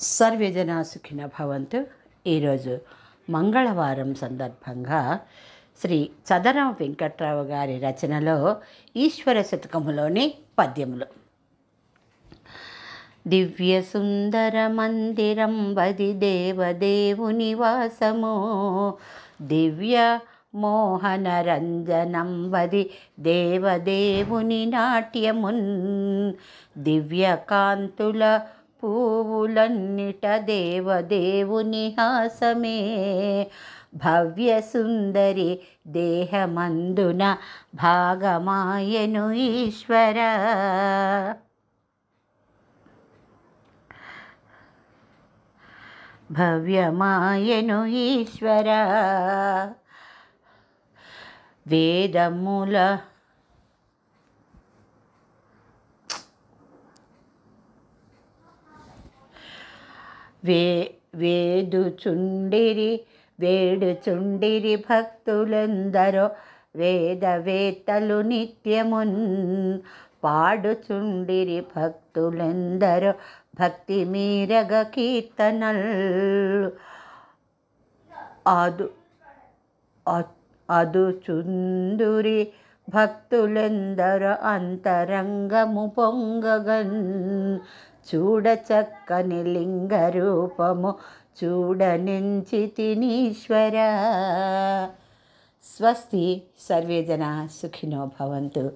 సర్వేజన సుఖిన భవంతు ఈరోజు మంగళవారం సందర్భంగా శ్రీ చదరం వెంకట్రావు గారి రచనలో ఈశ్వర శతకములోని పద్యములు. దివ్య సుందర మందిరం వది దేవదేవుని వాసము. దివ్య మోహనరంజనం వది దేవదేవుని నాట్యమున్. దివ్య కాంతుల పువ్వులన్నిట దేవదేవుని హాసమే భవ్య సుందరి దేహమందున భాగమాయను ఈశ్వర భవ్యమాయను ఈశ్వర వేదముల వే వేదుచుండిరి వేడుచుండిరి భక్తులందరో వేదవేత్తలు నిత్యమున్ పాడుచుండిరి భక్తులందరో భక్తి మీరగ కీర్తనల్. అదు అదు చుందురి భక్తులెందరో అంతరంగము పొంగగన్. చూడ చక్కని లింగ రూపము చూడనించి తినీశ్వర. స్వస్తి. సర్వేజన సుఖినో భవంతు.